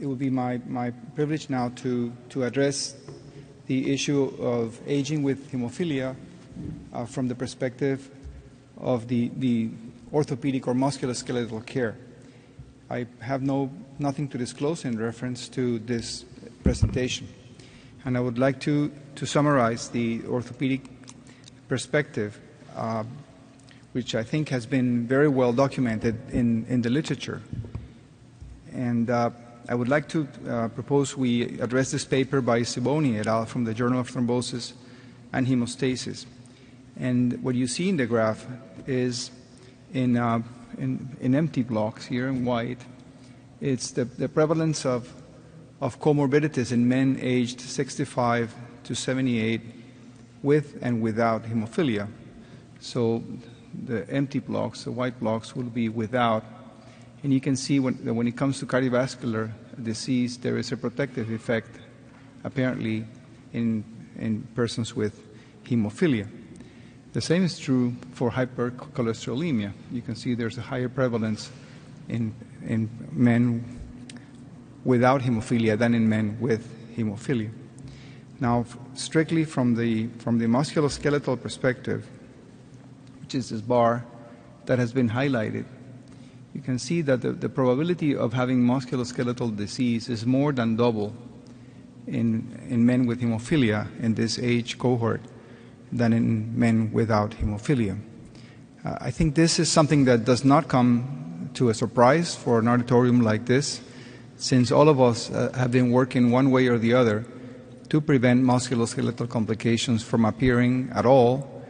it will be my, my privilege now to, to address the issue of aging with hemophilia uh, from the perspective of the, the orthopedic or musculoskeletal care. I have no, nothing to disclose in reference to this presentation. And I would like to, to summarize the orthopedic perspective, uh, which I think has been very well documented in, in the literature. And uh, I would like to uh, propose we address this paper by Siboni et al. from the Journal of Thrombosis and Hemostasis. And what you see in the graph is in, uh, in, in, empty blocks here in white, it's the, the prevalence of, of comorbidities in men aged 65 to 78 with and without hemophilia. So the empty blocks, the white blocks, will be without. And you can see when, when it comes to cardiovascular disease, there is a protective effect apparently in, in persons with hemophilia. The same is true for hypercholesterolemia. You can see there's a higher prevalence in, in men without hemophilia than in men with hemophilia. Now, strictly from the, from the musculoskeletal perspective, which is this bar that has been highlighted, you can see that the, the probability of having musculoskeletal disease is more than double in, in men with hemophilia in this age cohort than in men without hemophilia. Uh, I think this is something that does not come to a surprise for an auditorium like this, since all of us uh, have been working one way or the other to prevent musculoskeletal complications from appearing at all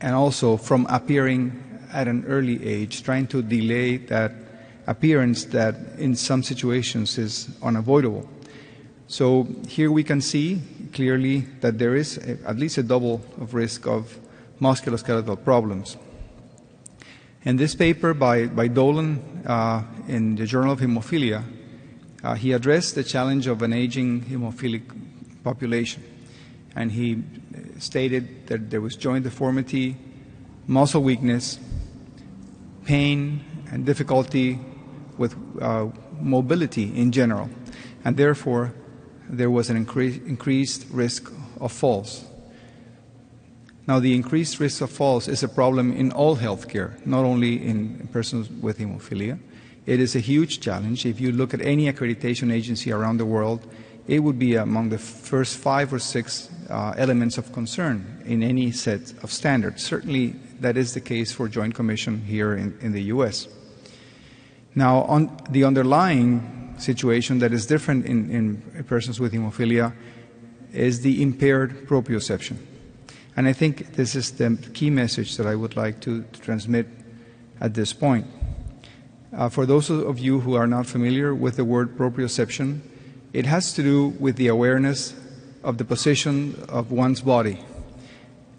and also from appearing at an early age, trying to delay that appearance that in some situations is unavoidable. So here we can see clearly that there is a, at least a double of risk of musculoskeletal problems. In this paper by, by Dolan uh, in the Journal of Hemophilia, uh, he addressed the challenge of an aging hemophilic population. And he stated that there was joint deformity, muscle weakness, pain and difficulty with uh, mobility in general, and therefore there was an incre- increased risk of falls. Now, the increased risk of falls is a problem in all healthcare, not only in persons with hemophilia. It is a huge challenge. If you look at any accreditation agency around the world, it would be among the first five or six uh, elements of concern in any set of standards. Certainly, that is the case for Joint Commission here in, in the U.S. Now, on the underlying situation that is different in, in persons with hemophilia is the impaired proprioception. And I think this is the key message that I would like to, to transmit at this point. Uh, for those of you who are not familiar with the word proprioception, it has to do with the awareness of the position of one's body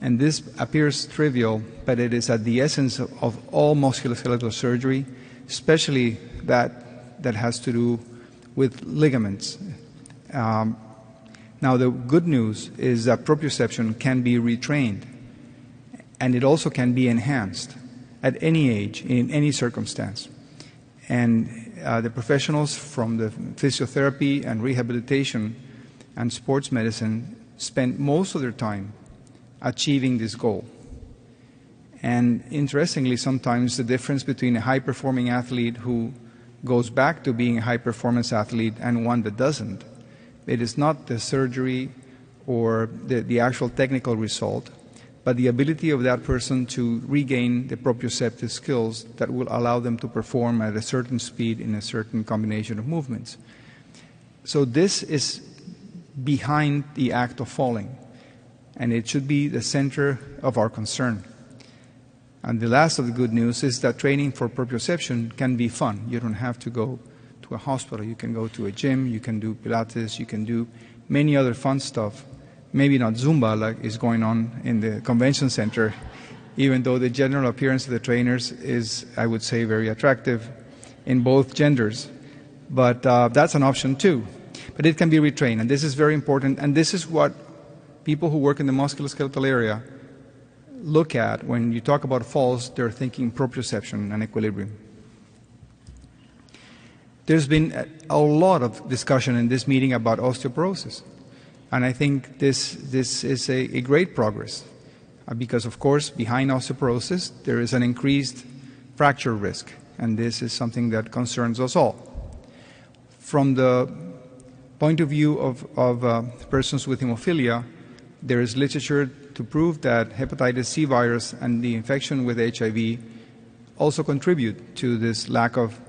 and this appears trivial, but it is at the essence of, of all musculoskeletal surgery, especially that that has to do with ligaments. Um, now, the good news is that proprioception can be retrained, and it also can be enhanced at any age, in any circumstance. And uh, the professionals from the physiotherapy and rehabilitation and sports medicine spend most of their time achieving this goal. And interestingly, sometimes the difference between a high performing athlete who goes back to being a high performance athlete and one that doesn't, it is not the surgery or the, the actual technical result, but the ability of that person to regain the proprioceptive skills that will allow them to perform at a certain speed in a certain combination of movements. So, this is behind the act of falling and it should be the center of our concern. And the last of the good news is that training for proprioception can be fun. You don't have to go to a hospital. You can go to a gym, you can do Pilates, you can do many other fun stuff. Maybe not Zumba like is going on in the convention center, even though the general appearance of the trainers is, I would say, very attractive in both genders. But uh, that's an option too. But it can be retrained, and this is very important, and this is what people who work in the musculoskeletal area look at when you talk about falls, they're thinking proprioception and equilibrium. there's been a, lot of discussion in this meeting about osteoporosis. And I think this, this is a, a great progress uh, because, of course, behind osteoporosis, there is an increased fracture risk. And this is something that concerns us all. From the point of view of, of uh, persons with hemophilia, there is literature to prove that hepatitis C virus and the infection with HIV also contribute to this lack of,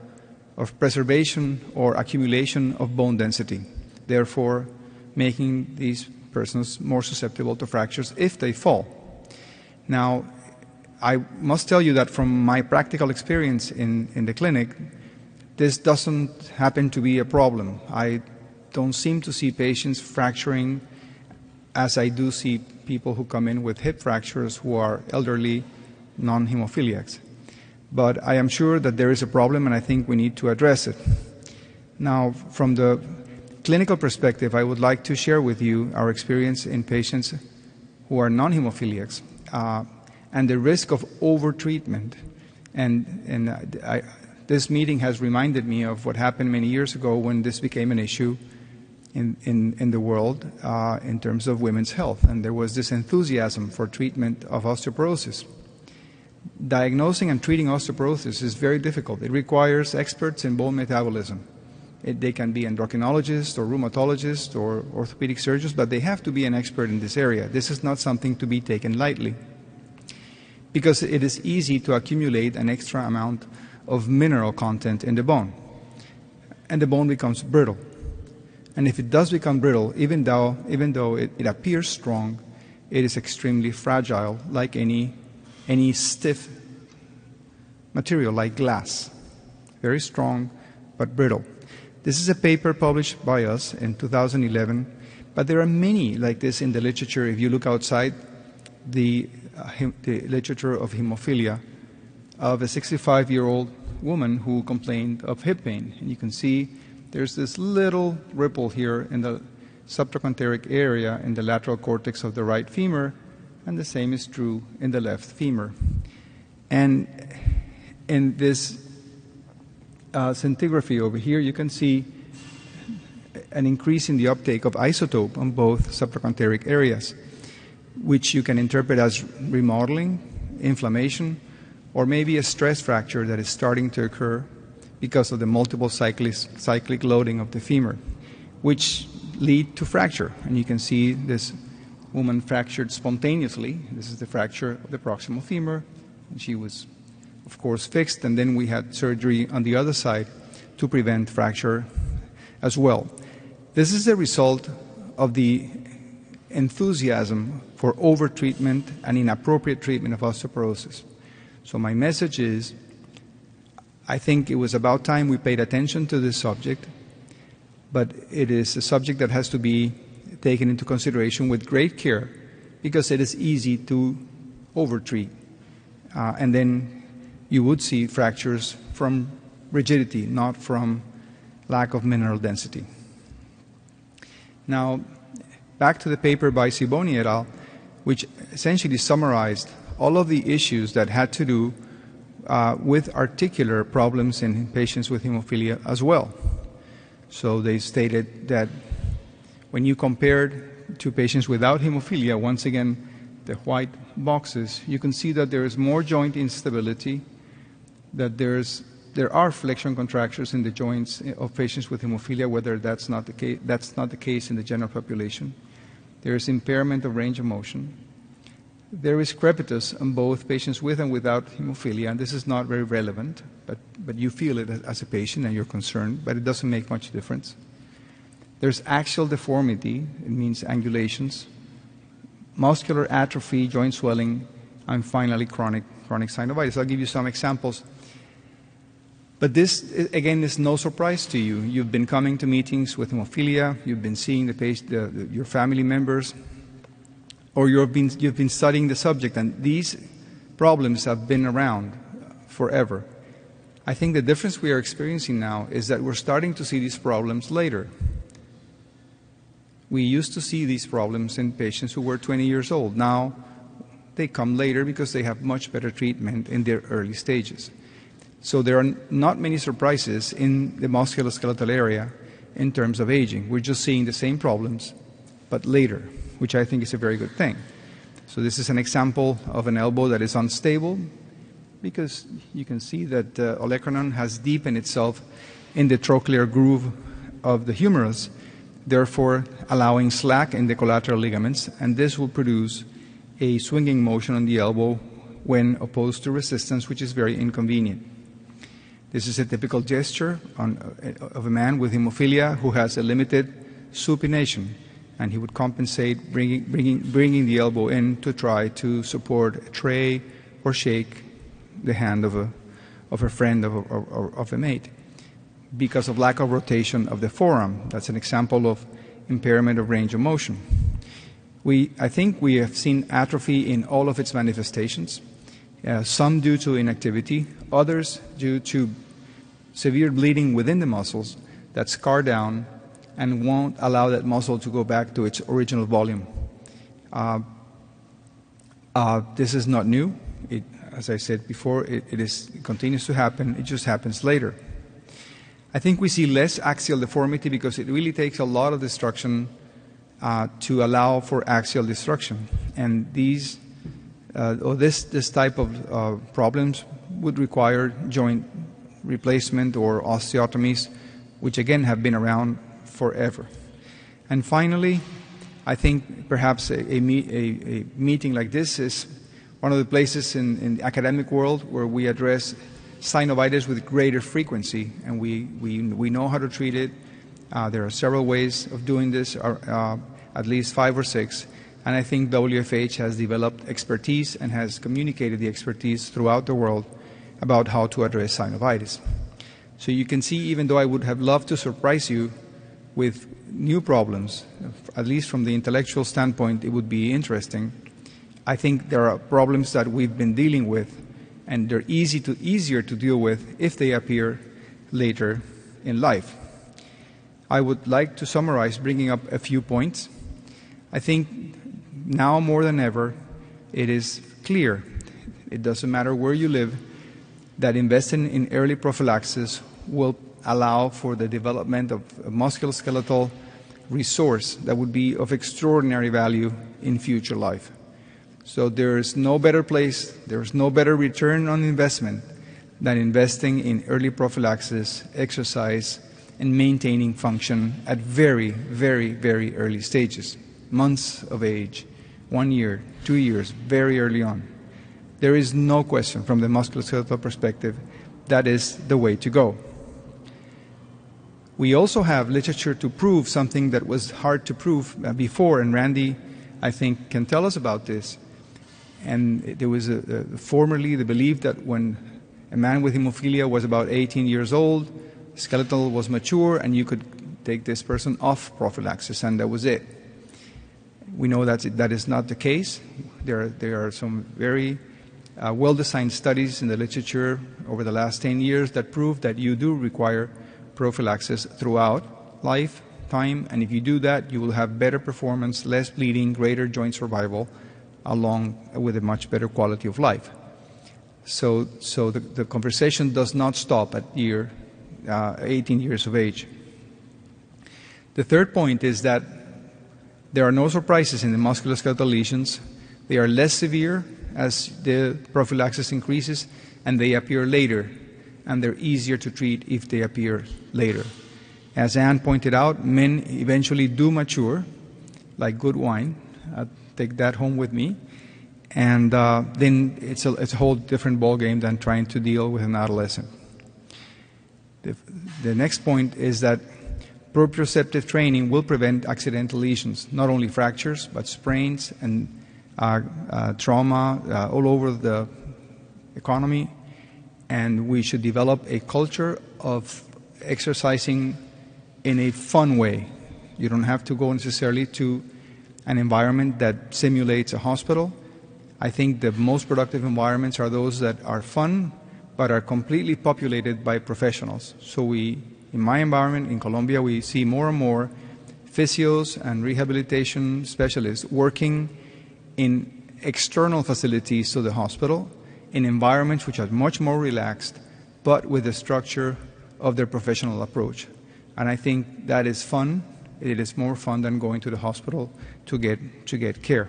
of preservation or accumulation of bone density, therefore making these persons more susceptible to fractures if they fall. Now, I must tell you that from my practical experience in, in the clinic, this doesn't happen to be a problem. I don't seem to see patients fracturing as I do see people who come in with hip fractures who are elderly non hemophiliacs. But I am sure that there is a problem and I think we need to address it. Now, from the clinical perspective, I would like to share with you our experience in patients who are non hemophiliacs uh, and the risk of overtreatment. And, and I, this meeting has reminded me of what happened many years ago when this became an issue in, in, in the world uh, in terms of women's health. And there was this enthusiasm for treatment of osteoporosis. Diagnosing and treating osteoporosis is very difficult. It requires experts in bone metabolism. It, they can be endocrinologists or rheumatologists or orthopedic surgeons, but they have to be an expert in this area. This is not something to be taken lightly because it is easy to accumulate an extra amount of mineral content in the bone, and the bone becomes brittle. And if it does become brittle, even though, even though it, it appears strong, it is extremely fragile, like any, any stiff material, like glass. Very strong, but brittle. This is a paper published by us in 2011, but there are many like this in the literature. If you look outside the, uh, the literature of hemophilia, of a 65 year old woman who complained of hip pain. And you can see there's this little ripple here in the subtrochanteric area in the lateral cortex of the right femur, and the same is true in the left femur. And in this uh, scintigraphy over here, you can see an increase in the uptake of isotope on both subtrochanteric areas, which you can interpret as remodeling, inflammation, or maybe a stress fracture that is starting to occur because of the multiple cyclic, cyclic loading of the femur, which lead to fracture. And you can see this woman fractured spontaneously. This is the fracture of the proximal femur. And she was, of course, fixed, and then we had surgery on the other side to prevent fracture as well. This is the result of the enthusiasm for overtreatment and inappropriate treatment of osteoporosis. So, my message is I think it was about time we paid attention to this subject, but it is a subject that has to be taken into consideration with great care because it is easy to overtreat. Uh, and then you would see fractures from rigidity, not from lack of mineral density. Now, back to the paper by Siboni et al., which essentially summarized all of the issues that had to do uh, with articular problems in patients with hemophilia as well. So they stated that when you compared to patients without hemophilia, once again, the white boxes, you can see that there is more joint instability, that there's there are flexion contractures in the joints of patients with hemophilia, whether that's not the case, that's not the case in the general population. There is impairment of range of motion. There is crepitus on both patients with and without hemophilia, and this is not very relevant, but, but you feel it as a patient and you're concerned, but it doesn't make much difference. There's axial deformity, it means angulations, muscular atrophy, joint swelling, and finally chronic, chronic synovitis. I'll give you some examples. But this, again, is no surprise to you. You've been coming to meetings with hemophilia, you've been seeing the, patient, the, the, your family members, or you've been, you've been studying the subject, and these problems have been around forever. I think the difference we are experiencing now is that we're starting to see these problems later. We used to see these problems in patients who were 20 years old. Now they come later because they have much better treatment in their early stages. So there are not many surprises in the musculoskeletal area in terms of aging. We're just seeing the same problems, but later, which I think is a very good thing. So this is an example of an elbow that is unstable because you can see that uh, olecranon has deepened itself in the trochlear groove of the humerus, therefore allowing slack in the collateral ligaments, and this will produce a swinging motion on the elbow when opposed to resistance, which is very inconvenient. This is a typical gesture on, uh, of a man with hemophilia who has a limited supination, and he would compensate bringing, bringing, bringing the elbow in to try to support a tray or shake the hand of a, of a friend of a, of a mate because of lack of rotation of the forearm. That's an example of impairment of range of motion. We, I think we have seen atrophy in all of its manifestations, uh, some due to inactivity, others due to severe bleeding within the muscles that scar down and won't allow that muscle to go back to its original volume. Uh, uh, this is not new. It, as I said before, it, it, is, it continues to happen. It just happens later. I think we see less axial deformity because it really takes a lot of destruction uh, to allow for axial destruction. And these, uh, or this, this type of uh, problems would require joint replacement or osteotomies, which again have been around forever. And finally, I think perhaps a, a, a, meeting like this is one of the places in, in the academic world where we address synovitis with greater frequency, and we, we, we know how to treat it. Uh, there are several ways of doing this, uh, uh at least five or six, and I think WFH has developed expertise and has communicated the expertise throughout the world about how to address synovitis. So you can see, even though I would have loved to surprise you with new problems, at least from the intellectual standpoint, it would be interesting. I think there are problems that we've been dealing with, and they're easy to, easier to deal with if they appear later in life. I would like to summarize, bringing up a few points. I think now more than ever, it is clear, it doesn't matter where you live, that investing in early prophylaxis will allow for the development of a musculoskeletal resource that would be of extraordinary value in future life. So there is no better place, there is no better return on investment than investing in early prophylaxis, exercise, and maintaining function at very, very, very early stages, months of age, one year, two years, very early on. There is no question from the musculoskeletal perspective that is the way to go. We also have literature to prove something that was hard to prove uh, before, and Randy, I think, can tell us about this. And there was a, a, formerly the belief that when a man with hemophilia was about 18 years old, skeletal was mature, and you could take this person off prophylaxis, and that was it. We know that that is not the case. There, there are some very uh, well designed studies in the literature over the last 10 years that prove that you do require prophylaxis throughout life, time, and if you do that, you will have better performance, less bleeding, greater joint survival, along with a much better quality of life. So, so the, the conversation does not stop at year uh, 18 years of age. The third point is that there are no surprises in the musculoskeletal lesions. They are less severe as the prophylaxis increases, and they appear later, and they're easier to treat if they appear later. As Anne pointed out, men eventually do mature, like good wine. I take that home with me. And uh, then it's a, it's a whole different ballgame than trying to deal with an adolescent. The, the next point is that proprioceptive training will prevent accidental lesions, not only fractures, but sprains and uh, uh, trauma uh, all over the economy, and we should develop a culture of exercising in a fun way. You don't have to go necessarily to an environment that simulates a hospital. I think the most productive environments are those that are fun but are completely populated by professionals. So we, in my environment in Colombia, we see more and more physios and rehabilitation specialists working in external facilities to the hospital, in environments which are much more relaxed, but with the structure of their professional approach. And I think that is fun. It is more fun than going to the hospital to get, to get care.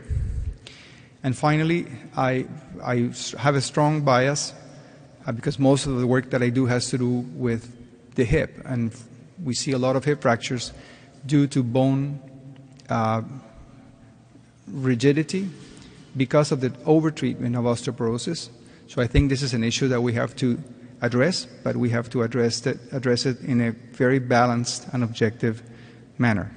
And finally, I, I have a strong bias uh, because most of the work that I do has to do with the hip. And we see a lot of hip fractures due to bone uh, rigidity because of the overtreatment of osteoporosis. So I think this is an issue that we have to address, but we have to address it, address it in a very balanced and objective manner.